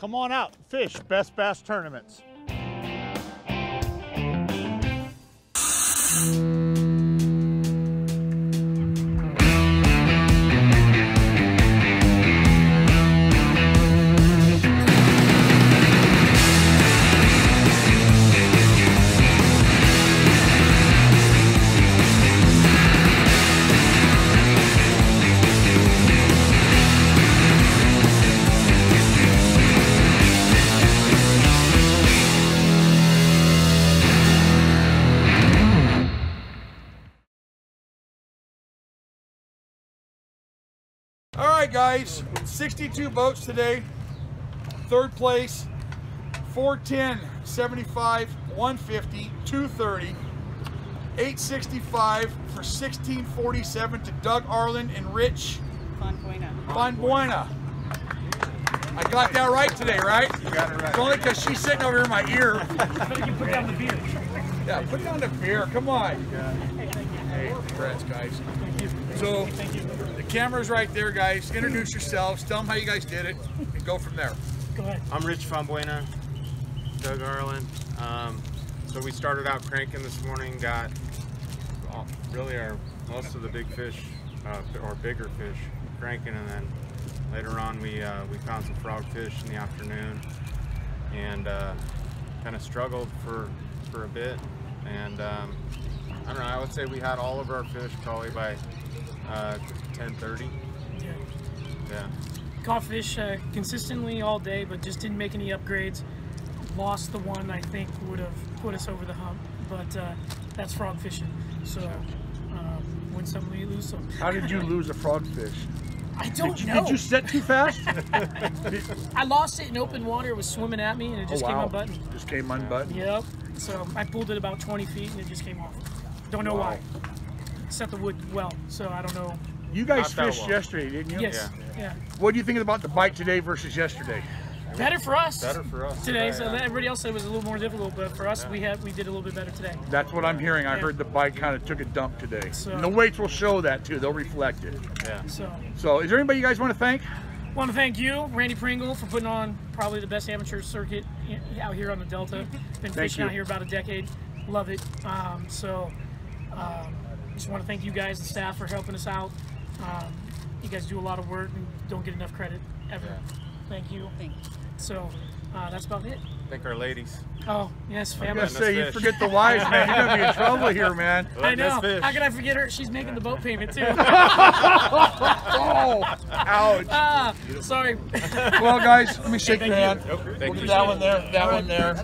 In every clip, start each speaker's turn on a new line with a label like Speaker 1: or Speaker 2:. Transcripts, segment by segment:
Speaker 1: Come on out, fish Best Bass Tournaments.
Speaker 2: All right, guys, 62 boats today. Third place, 410, 75, 150, 230, 865 for 1647 to Doug Arlin and Rich Fonbuena. I got that right today, right? You got it right. It's only because she's sitting over here in my ear.
Speaker 3: You put down the beer.
Speaker 2: Yeah, put down the beer. Come on. Hey, congrats, guys. So, the camera's right there, guys. Introduce yourselves. Tell them how you guys did it, and go from there.
Speaker 3: Go ahead.
Speaker 4: I'm Rich Fonbuena, Doug Arlin. Um, so we started out cranking this morning, got all, really our most of the big fish, uh, or bigger fish, cranking, and then later on we uh, we found some frogfish in the afternoon, and uh, kind of struggled for for a bit, and um, I don't know. I would say we had all of our fish probably by uh, 10:30.
Speaker 3: Yeah.
Speaker 4: Yeah.
Speaker 3: Caught fish uh, consistently all day, but just didn't make any upgrades. Lost the one I think would have put us over the hump, but uh, that's frog fishing. So uh, win some, we lose some.
Speaker 2: How did you lose a frog fish?
Speaker 3: I don't
Speaker 2: Did you,
Speaker 3: know.
Speaker 2: did you set too fast?
Speaker 3: I lost it in open water. It was swimming at me, and it just
Speaker 2: oh,
Speaker 3: came
Speaker 2: wow.
Speaker 3: unbuttoned.
Speaker 2: Just came unbuttoned.
Speaker 3: Yep. So I pulled it about 20 feet, and it just came off. Don't know
Speaker 2: Wow.
Speaker 3: why. Set the wood well, so I don't know.
Speaker 2: You guys
Speaker 4: Not
Speaker 2: fished
Speaker 4: long.
Speaker 2: yesterday, didn't you?
Speaker 3: Yes. Yeah.
Speaker 2: What do you think about the bite today versus yesterday?
Speaker 3: Better for us.
Speaker 4: Better for us
Speaker 3: today.
Speaker 4: today,
Speaker 3: So
Speaker 4: yeah.
Speaker 3: everybody else said it was a little more difficult, but for us, we had we did a little bit better today.
Speaker 2: That's what I'm hearing. I heard the bite kind of took a dump today.
Speaker 3: So-
Speaker 2: and the weights will show that too. They'll reflect it.
Speaker 4: Yeah.
Speaker 3: So
Speaker 2: So, is there anybody you guys want to thank?
Speaker 3: want to thank you, Randy Pringle, for putting on probably the best amateur circuit out here on the Delta. Been fishing
Speaker 2: you.
Speaker 3: out here about a decade. Love it. Um, so um, just want to thank you guys, the staff, for helping us out. Um, you guys do a lot of work and don't get enough credit ever. Thank you. Thank you. So uh, that's about it.
Speaker 4: Thank our ladies.
Speaker 3: Oh yes,
Speaker 2: I
Speaker 3: family.
Speaker 2: gotta say, you
Speaker 4: fish.
Speaker 2: forget the wives, man. You're gonna be in trouble here, man.
Speaker 3: I know. How can I forget her? She's making the boat payment too.
Speaker 2: Oh, ouch.
Speaker 3: ah, sorry.
Speaker 2: Well, guys, let me shake your hand.
Speaker 4: Thank
Speaker 2: We'll
Speaker 4: you.
Speaker 2: that one there, that one there.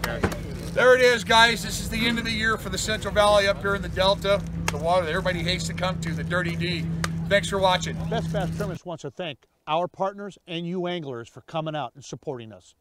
Speaker 2: There it is, guys. This is the end of the year for the Central Valley up here in the Delta. The water that everybody hates to come to, the Dirty D. Thanks for watching.
Speaker 1: Best Bass Tournaments wants to thank our partners and you anglers for coming out and supporting us.